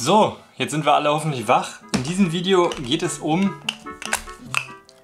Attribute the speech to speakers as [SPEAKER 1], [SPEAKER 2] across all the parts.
[SPEAKER 1] So, jetzt sind wir alle hoffentlich wach. In diesem Video geht es um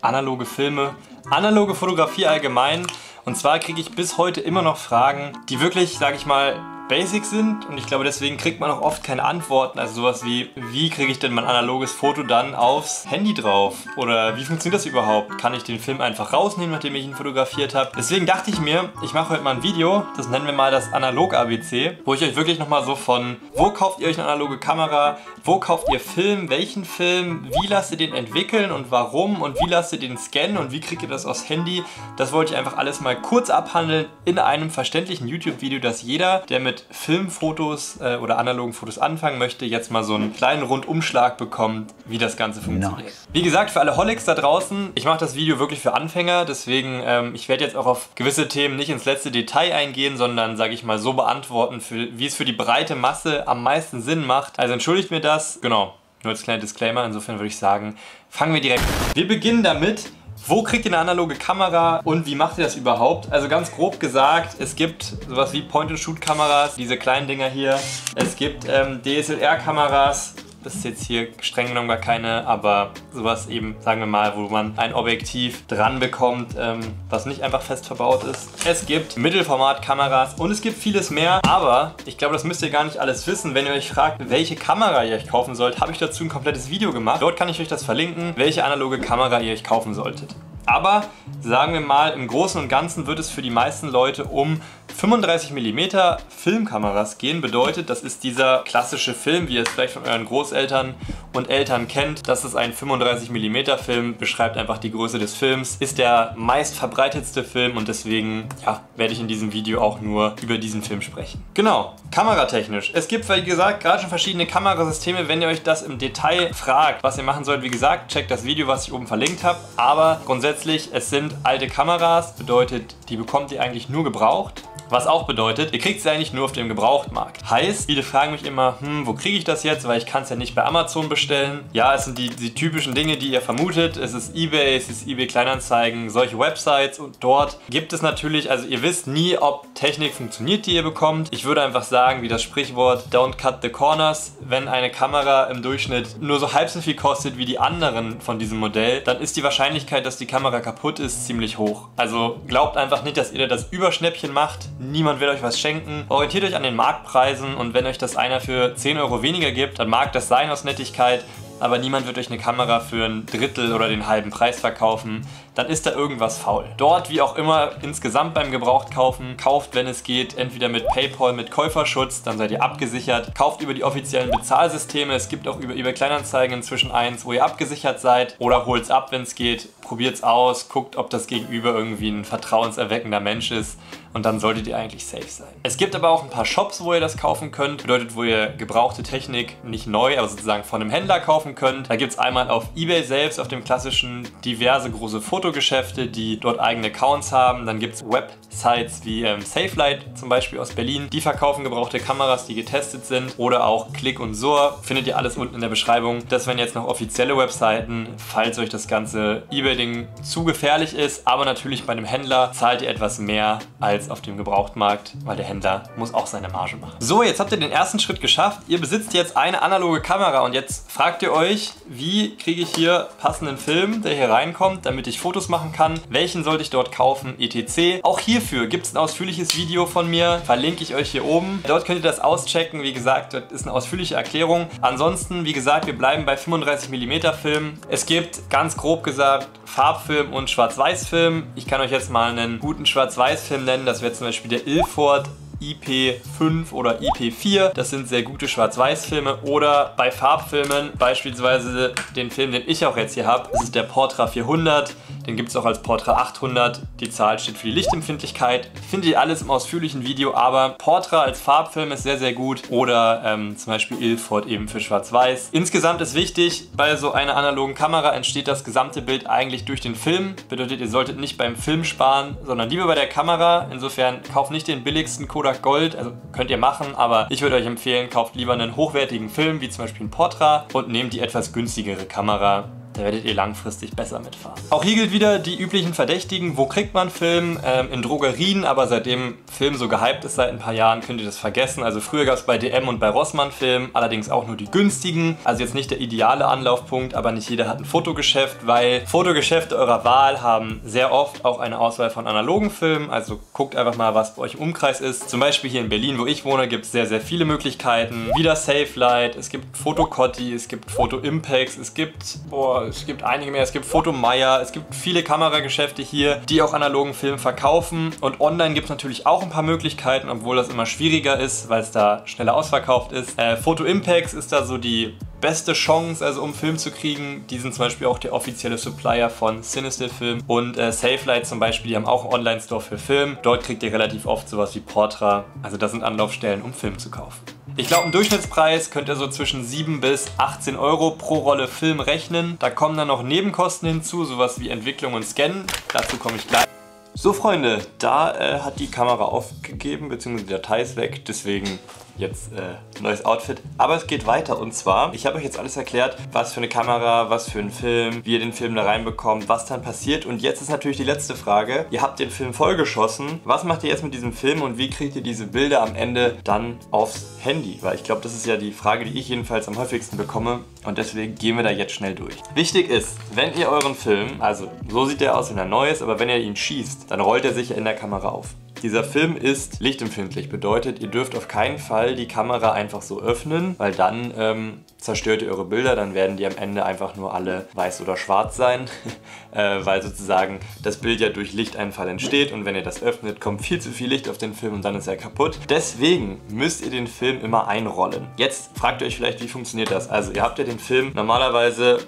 [SPEAKER 1] analoge Filme, analoge Fotografie allgemein. Und zwar kriege ich bis heute immer noch Fragen, die wirklich, sage ich mal, basic sind und ich glaube deswegen kriegt man auch oft keine Antworten. Also sowas wie, wie kriege ich denn mein analoges Foto dann aufs Handy drauf? Oder wie funktioniert das überhaupt? Kann ich den Film einfach rausnehmen, nachdem ich ihn fotografiert habe? Deswegen dachte ich mir, ich mache heute mal ein Video, das nennen wir mal das Analog-ABC, wo ich euch wirklich nochmal so von, wo kauft ihr euch eine analoge Kamera, wo kauft ihr Film, welchen Film, wie lasst ihr den entwickeln und warum und wie lasst ihr den scannen und wie kriegt ihr das aufs Handy? Das wollte ich einfach alles mal kurz abhandeln in einem verständlichen YouTube-Video, das jeder, der mit mit Filmfotos äh, oder analogen Fotos anfangen möchte, jetzt mal so einen kleinen Rundumschlag bekommt, wie das Ganze funktioniert. Nice. Wie gesagt, für alle Holics da draußen, ich mache das Video wirklich für Anfänger, deswegen ähm, ich werde jetzt auch auf gewisse Themen nicht ins letzte Detail eingehen, sondern sage ich mal so beantworten, für, wie es für die breite Masse am meisten Sinn macht. Also entschuldigt mir das, genau, nur als kleiner Disclaimer, insofern würde ich sagen, fangen wir direkt an. Wir beginnen damit, wo kriegt ihr eine analoge Kamera und wie macht ihr das überhaupt? Also ganz grob gesagt, es gibt sowas wie Point-and-Shoot-Kameras, diese kleinen Dinger hier. Es gibt ähm, DSLR-Kameras, das ist jetzt hier streng genommen gar keine, aber sowas eben, sagen wir mal, wo man ein Objektiv dran bekommt, ähm, was nicht einfach fest verbaut ist. Es gibt Mittelformatkameras und es gibt vieles mehr, aber ich glaube, das müsst ihr gar nicht alles wissen. Wenn ihr euch fragt, welche Kamera ihr euch kaufen sollt, habe ich dazu ein komplettes Video gemacht. Dort kann ich euch das verlinken, welche analoge Kamera ihr euch kaufen solltet. Aber sagen wir mal, im Großen und Ganzen wird es für die meisten Leute um 35 mm Filmkameras gehen. Bedeutet, das ist dieser klassische Film, wie ihr es vielleicht von euren Großeltern und Eltern kennt. Das ist ein 35 mm Film, beschreibt einfach die Größe des Films, ist der meist verbreitetste Film und deswegen ja, werde ich in diesem Video auch nur über diesen Film sprechen. Genau, kameratechnisch. Es gibt, wie gesagt, gerade schon verschiedene Kamerasysteme. Wenn ihr euch das im Detail fragt, was ihr machen sollt, wie gesagt, checkt das Video, was ich oben verlinkt habe. Aber grundsätzlich, es sind alte Kameras, bedeutet, die bekommt ihr eigentlich nur gebraucht. Was auch bedeutet, ihr kriegt sie eigentlich nur auf dem Gebrauchtmarkt. Heißt, viele fragen mich immer, hm, wo kriege ich das jetzt, weil ich kann es ja nicht bei Amazon bestellen. Ja, es sind die, die typischen Dinge, die ihr vermutet. Es ist Ebay, es ist Ebay Kleinanzeigen, solche Websites und dort gibt es natürlich, also ihr wisst nie, ob Technik funktioniert, die ihr bekommt. Ich würde einfach sagen, wie das Sprichwort don't cut the corners, wenn eine Kamera im Durchschnitt nur so halb so viel kostet wie die anderen von diesem Modell, dann ist die Wahrscheinlichkeit, dass die Kamera kaputt ist, ziemlich hoch. Also glaubt einfach nicht, dass ihr das Überschnäppchen macht niemand will euch was schenken. Orientiert euch an den Marktpreisen und wenn euch das einer für 10 Euro weniger gibt, dann mag das sein aus Nettigkeit, aber niemand wird euch eine Kamera für ein Drittel oder den halben Preis verkaufen dann ist da irgendwas faul. Dort, wie auch immer, insgesamt beim Gebrauchtkaufen, kauft, wenn es geht, entweder mit PayPal, mit Käuferschutz, dann seid ihr abgesichert. Kauft über die offiziellen Bezahlsysteme. Es gibt auch über eBay Kleinanzeigen inzwischen eins, wo ihr abgesichert seid. Oder holt es ab, wenn es geht. Probiert es aus, guckt, ob das Gegenüber irgendwie ein vertrauenserweckender Mensch ist und dann solltet ihr eigentlich safe sein. Es gibt aber auch ein paar Shops, wo ihr das kaufen könnt. Bedeutet, wo ihr gebrauchte Technik nicht neu, aber sozusagen von einem Händler kaufen könnt. Da gibt es einmal auf Ebay selbst, auf dem klassischen diverse große Fotogeschäfte, die dort eigene Accounts haben. Dann gibt es Websites wie ähm, Safelight zum Beispiel aus Berlin. Die verkaufen gebrauchte Kameras, die getestet sind. Oder auch Click und Sur. Findet ihr alles unten in der Beschreibung. Das wären jetzt noch offizielle Webseiten, falls euch das ganze Ebay-Ding zu gefährlich ist. Aber natürlich bei einem Händler zahlt ihr etwas mehr als auf dem Gebrauchtmarkt, weil der Händler muss auch seine Marge machen. So, jetzt habt ihr den ersten Schritt geschafft. Ihr besitzt jetzt eine analoge Kamera und jetzt fragt ihr euch, wie kriege ich hier passenden Film, der hier reinkommt, damit ich Fotos machen kann. Welchen sollte ich dort kaufen, etc. Auch hierfür gibt es ein ausführliches Video von mir, verlinke ich euch hier oben. Dort könnt ihr das auschecken, wie gesagt, dort ist eine ausführliche Erklärung. Ansonsten, wie gesagt, wir bleiben bei 35mm Film. Es gibt, ganz grob gesagt, Farbfilm und Schwarz-Weiß-Film. Ich kann euch jetzt mal einen guten Schwarz-Weiß-Film nennen, das wäre zum Beispiel der Ilford IP5 oder IP4. Das sind sehr gute Schwarz-Weiß-Filme. Oder bei Farbfilmen beispielsweise den Film, den ich auch jetzt hier habe. Das ist der Portra 400. Den gibt es auch als Portra 800. Die Zahl steht für die Lichtempfindlichkeit. Findet ihr alles im ausführlichen Video, aber Portra als Farbfilm ist sehr, sehr gut. Oder ähm, zum Beispiel Ilford eben für Schwarz-Weiß. Insgesamt ist wichtig, bei so einer analogen Kamera entsteht das gesamte Bild eigentlich durch den Film. Bedeutet, ihr solltet nicht beim Film sparen, sondern lieber bei der Kamera. Insofern kauft nicht den billigsten Kodak Gold, also könnt ihr machen, aber ich würde euch empfehlen, kauft lieber einen hochwertigen Film, wie zum Beispiel ein Portra und nehmt die etwas günstigere Kamera da werdet ihr langfristig besser mitfahren. Auch hier gilt wieder die üblichen Verdächtigen. Wo kriegt man Film? Ähm, in Drogerien, aber seitdem Film so gehypt ist seit ein paar Jahren, könnt ihr das vergessen. Also früher gab es bei DM und bei Rossmann Film, allerdings auch nur die günstigen. Also jetzt nicht der ideale Anlaufpunkt, aber nicht jeder hat ein Fotogeschäft, weil Fotogeschäfte eurer Wahl haben sehr oft auch eine Auswahl von analogen Filmen. Also guckt einfach mal, was bei euch im Umkreis ist. Zum Beispiel hier in Berlin, wo ich wohne, gibt es sehr, sehr viele Möglichkeiten. Wieder Safelight, es gibt Fotocotti, es gibt Foto Impex, es gibt, boah, es gibt einige mehr, es gibt Fotomeier, es gibt viele Kamerageschäfte hier, die auch analogen Film verkaufen. Und online gibt es natürlich auch ein paar Möglichkeiten, obwohl das immer schwieriger ist, weil es da schneller ausverkauft ist. Äh, Foto Impex ist da so die beste Chance, also um Film zu kriegen. Die sind zum Beispiel auch der offizielle Supplier von Sinister Film und äh, Safelight zum Beispiel, die haben auch einen Online-Store für Film. Dort kriegt ihr relativ oft sowas wie Portra. Also das sind Anlaufstellen, um Film zu kaufen. Ich glaube, im Durchschnittspreis könnt ihr so zwischen 7 bis 18 Euro pro Rolle Film rechnen. Da kommen dann noch Nebenkosten hinzu, sowas wie Entwicklung und Scannen. Dazu komme ich gleich. So Freunde, da äh, hat die Kamera aufgegeben, beziehungsweise die Datei ist weg, deswegen jetzt äh, neues Outfit. Aber es geht weiter und zwar, ich habe euch jetzt alles erklärt, was für eine Kamera, was für einen Film, wie ihr den Film da reinbekommt, was dann passiert. Und jetzt ist natürlich die letzte Frage. Ihr habt den Film vollgeschossen. Was macht ihr jetzt mit diesem Film und wie kriegt ihr diese Bilder am Ende dann aufs Handy? Weil ich glaube, das ist ja die Frage, die ich jedenfalls am häufigsten bekomme. Und deswegen gehen wir da jetzt schnell durch. Wichtig ist, wenn ihr euren Film, also so sieht der aus, wenn er neu ist, aber wenn ihr ihn schießt, dann rollt er sich in der Kamera auf. Dieser Film ist lichtempfindlich, bedeutet, ihr dürft auf keinen Fall die Kamera einfach so öffnen, weil dann ähm, zerstört ihr eure Bilder, dann werden die am Ende einfach nur alle weiß oder schwarz sein, äh, weil sozusagen das Bild ja durch Lichteinfall entsteht und wenn ihr das öffnet, kommt viel zu viel Licht auf den Film und dann ist er kaputt. Deswegen müsst ihr den Film immer einrollen. Jetzt fragt ihr euch vielleicht, wie funktioniert das? Also ihr habt ja den Film normalerweise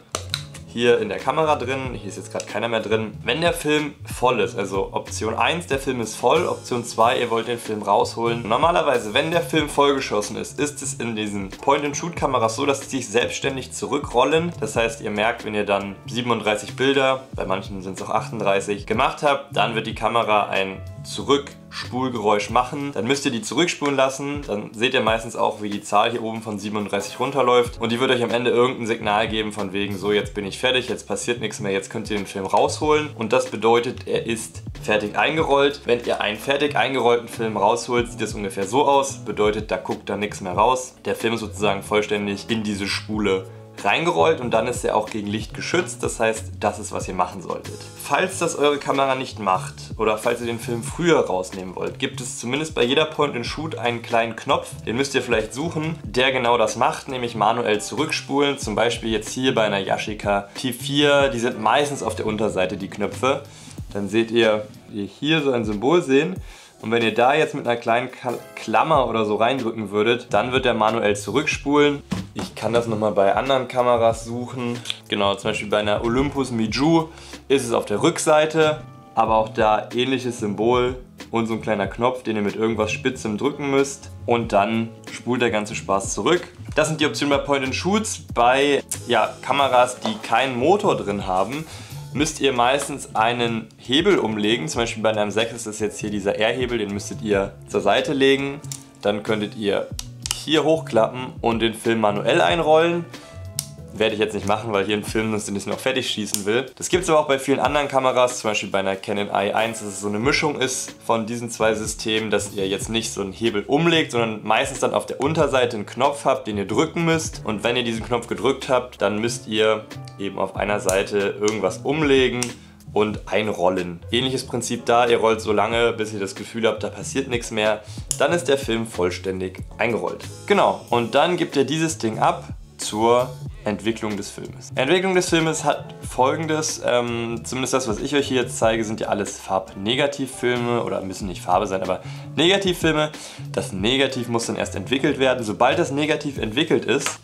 [SPEAKER 1] hier in der Kamera drin. Hier ist jetzt gerade keiner mehr drin. Wenn der Film voll ist, also Option 1, der Film ist voll, Option 2, ihr wollt den Film rausholen. Normalerweise, wenn der Film vollgeschossen ist, ist es in diesen Point-and-Shoot-Kameras so, dass sie sich selbstständig zurückrollen. Das heißt, ihr merkt, wenn ihr dann 37 Bilder, bei manchen sind es auch 38, gemacht habt, dann wird die Kamera ein Zurückspulgeräusch machen. Dann müsst ihr die zurückspulen lassen. Dann seht ihr meistens auch, wie die Zahl hier oben von 37 runterläuft. Und die wird euch am Ende irgendein Signal geben von wegen, so jetzt bin ich fertig, jetzt passiert nichts mehr, jetzt könnt ihr den Film rausholen. Und das bedeutet, er ist fertig eingerollt. Wenn ihr einen fertig eingerollten Film rausholt, sieht das ungefähr so aus. Bedeutet, da guckt da nichts mehr raus. Der Film ist sozusagen vollständig in diese Spule reingerollt und dann ist er auch gegen Licht geschützt. Das heißt, das ist, was ihr machen solltet. Falls das eure Kamera nicht macht oder falls ihr den Film früher rausnehmen wollt, gibt es zumindest bei jeder Point-and-Shoot einen kleinen Knopf. Den müsst ihr vielleicht suchen, der genau das macht, nämlich manuell zurückspulen. Zum Beispiel jetzt hier bei einer Yashica T4. Die sind meistens auf der Unterseite, die Knöpfe. Dann seht ihr, ihr hier so ein Symbol sehen. Und wenn ihr da jetzt mit einer kleinen Klammer oder so reindrücken würdet, dann wird der manuell zurückspulen. Ich kann das nochmal bei anderen Kameras suchen. Genau, zum Beispiel bei einer Olympus Miju ist es auf der Rückseite, aber auch da ähnliches Symbol und so ein kleiner Knopf, den ihr mit irgendwas Spitzem drücken müsst und dann spult der ganze Spaß zurück. Das sind die Optionen bei Point-and-Shoots. Bei ja, Kameras, die keinen Motor drin haben, müsst ihr meistens einen Hebel umlegen. Zum Beispiel bei einem 6 ist das jetzt hier dieser R-Hebel, den müsstet ihr zur Seite legen. Dann könntet ihr hier hochklappen und den Film manuell einrollen. Werde ich jetzt nicht machen, weil hier ein Film ist, den ich noch fertig schießen will. Das gibt es aber auch bei vielen anderen Kameras, zum Beispiel bei einer Canon i1, dass es so eine Mischung ist von diesen zwei Systemen, dass ihr jetzt nicht so einen Hebel umlegt, sondern meistens dann auf der Unterseite einen Knopf habt, den ihr drücken müsst. Und wenn ihr diesen Knopf gedrückt habt, dann müsst ihr eben auf einer Seite irgendwas umlegen und einrollen. Ähnliches Prinzip da, ihr rollt so lange, bis ihr das Gefühl habt, da passiert nichts mehr. Dann ist der Film vollständig eingerollt. Genau, und dann gebt ihr dieses Ding ab zur Entwicklung des Filmes. Entwicklung des Filmes hat folgendes, ähm, zumindest das, was ich euch hier jetzt zeige, sind ja alles Farbnegativfilme oder müssen nicht Farbe sein, aber Negativfilme. Das Negativ muss dann erst entwickelt werden. Sobald das Negativ entwickelt ist,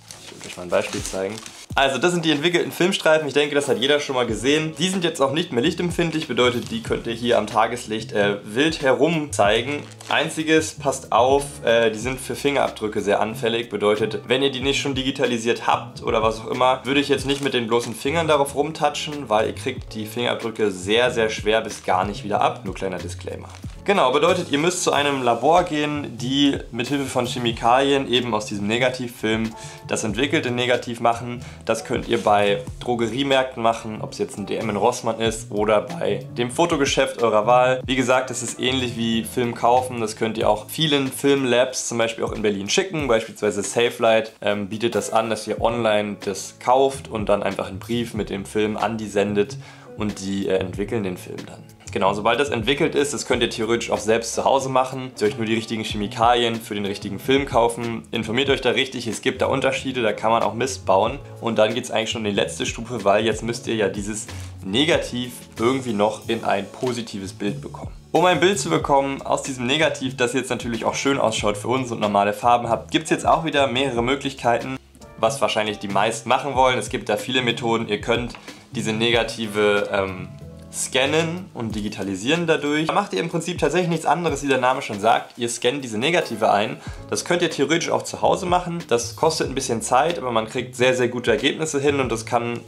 [SPEAKER 1] euch mal ein Beispiel zeigen, also das sind die entwickelten Filmstreifen. Ich denke, das hat jeder schon mal gesehen. Die sind jetzt auch nicht mehr lichtempfindlich, bedeutet, die könnt ihr hier am Tageslicht äh, wild herum zeigen. Einziges, passt auf, äh, die sind für Fingerabdrücke sehr anfällig. Bedeutet, wenn ihr die nicht schon digitalisiert habt oder was auch immer, würde ich jetzt nicht mit den bloßen Fingern darauf rumtatschen, weil ihr kriegt die Fingerabdrücke sehr, sehr schwer bis gar nicht wieder ab. Nur kleiner Disclaimer. Genau, bedeutet, ihr müsst zu einem Labor gehen, die mithilfe von Chemikalien eben aus diesem Negativfilm das entwickelte Negativ machen. Das könnt ihr bei Drogeriemärkten machen, ob es jetzt ein DM in Rossmann ist oder bei dem Fotogeschäft eurer Wahl. Wie gesagt, das ist ähnlich wie Film kaufen. Das könnt ihr auch vielen Filmlabs zum Beispiel auch in Berlin schicken. Beispielsweise SafeLight ähm, bietet das an, dass ihr online das kauft und dann einfach einen Brief mit dem Film an die sendet und die äh, entwickeln den Film dann. Genau, sobald das entwickelt ist, das könnt ihr theoretisch auch selbst zu Hause machen. Ihr euch nur die richtigen Chemikalien für den richtigen Film kaufen. Informiert euch da richtig, es gibt da Unterschiede, da kann man auch Mist bauen. Und dann geht es eigentlich schon in die letzte Stufe, weil jetzt müsst ihr ja dieses Negativ irgendwie noch in ein positives Bild bekommen. Um ein Bild zu bekommen aus diesem Negativ, das jetzt natürlich auch schön ausschaut für uns und normale Farben habt, gibt es jetzt auch wieder mehrere Möglichkeiten, was wahrscheinlich die meisten machen wollen. Es gibt da viele Methoden. Ihr könnt diese negative ähm, scannen und digitalisieren dadurch. Da macht ihr im Prinzip tatsächlich nichts anderes, wie der Name schon sagt. Ihr scannt diese Negative ein. Das könnt ihr theoretisch auch zu Hause machen. Das kostet ein bisschen Zeit, aber man kriegt sehr, sehr gute Ergebnisse hin und das kann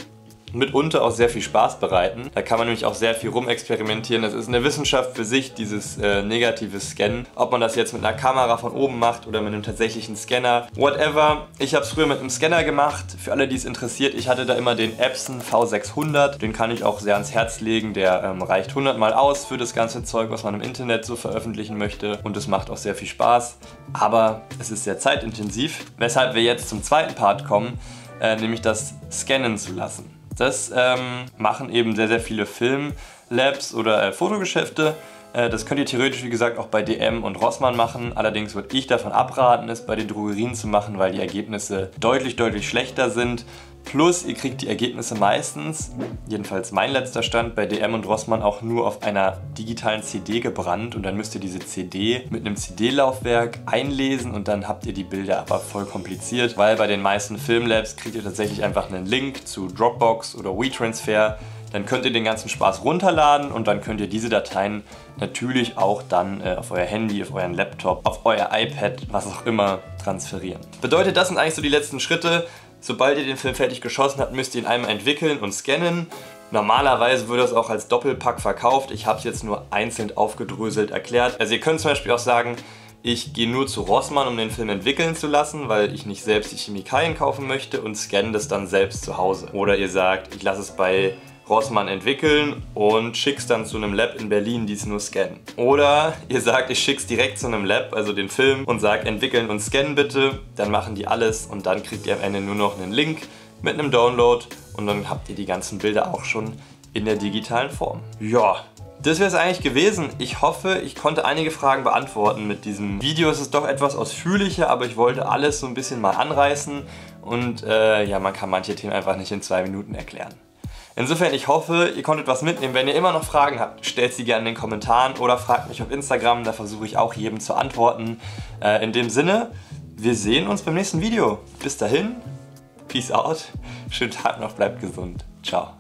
[SPEAKER 1] mitunter auch sehr viel Spaß bereiten. Da kann man nämlich auch sehr viel rumexperimentieren. Das ist eine Wissenschaft für sich, dieses äh, negative Scannen. Ob man das jetzt mit einer Kamera von oben macht oder mit einem tatsächlichen Scanner, whatever. Ich habe es früher mit einem Scanner gemacht. Für alle, die es interessiert, ich hatte da immer den Epson V600. Den kann ich auch sehr ans Herz legen. Der ähm, reicht 100 Mal aus für das ganze Zeug, was man im Internet so veröffentlichen möchte. Und es macht auch sehr viel Spaß. Aber es ist sehr zeitintensiv, weshalb wir jetzt zum zweiten Part kommen, äh, nämlich das Scannen zu lassen. Das ähm, machen eben sehr, sehr viele Filmlabs oder äh, Fotogeschäfte. Äh, das könnt ihr theoretisch, wie gesagt, auch bei DM und Rossmann machen. Allerdings würde ich davon abraten, es bei den Drogerien zu machen, weil die Ergebnisse deutlich, deutlich schlechter sind. Plus, ihr kriegt die Ergebnisse meistens, jedenfalls mein letzter Stand, bei DM und Rossmann auch nur auf einer digitalen CD gebrannt und dann müsst ihr diese CD mit einem CD-Laufwerk einlesen und dann habt ihr die Bilder aber voll kompliziert, weil bei den meisten Filmlabs kriegt ihr tatsächlich einfach einen Link zu Dropbox oder WeTransfer, dann könnt ihr den ganzen Spaß runterladen und dann könnt ihr diese Dateien natürlich auch dann äh, auf euer Handy, auf euren Laptop, auf euer iPad, was auch immer transferieren. Bedeutet, das sind eigentlich so die letzten Schritte. Sobald ihr den Film fertig geschossen habt, müsst ihr ihn einmal entwickeln und scannen. Normalerweise würde es auch als Doppelpack verkauft. Ich habe es jetzt nur einzeln aufgedröselt erklärt. Also ihr könnt zum Beispiel auch sagen, ich gehe nur zu Rossmann, um den Film entwickeln zu lassen, weil ich nicht selbst die Chemikalien kaufen möchte und scanne das dann selbst zu Hause. Oder ihr sagt, ich lasse es bei Rossmann entwickeln und schick's dann zu einem Lab in Berlin, die es nur scannen. Oder ihr sagt, ich schick's direkt zu einem Lab, also den Film, und sagt, entwickeln und scannen bitte. Dann machen die alles und dann kriegt ihr am Ende nur noch einen Link mit einem Download und dann habt ihr die ganzen Bilder auch schon in der digitalen Form. Ja, das wäre es eigentlich gewesen. Ich hoffe, ich konnte einige Fragen beantworten mit diesem Video. Es ist doch etwas ausführlicher, aber ich wollte alles so ein bisschen mal anreißen und äh, ja, man kann manche Themen einfach nicht in zwei Minuten erklären. Insofern, ich hoffe, ihr konntet was mitnehmen. Wenn ihr immer noch Fragen habt, stellt sie gerne in den Kommentaren oder fragt mich auf Instagram, da versuche ich auch jedem zu antworten. Äh, in dem Sinne, wir sehen uns beim nächsten Video. Bis dahin, peace out, schönen Tag noch, bleibt gesund. Ciao.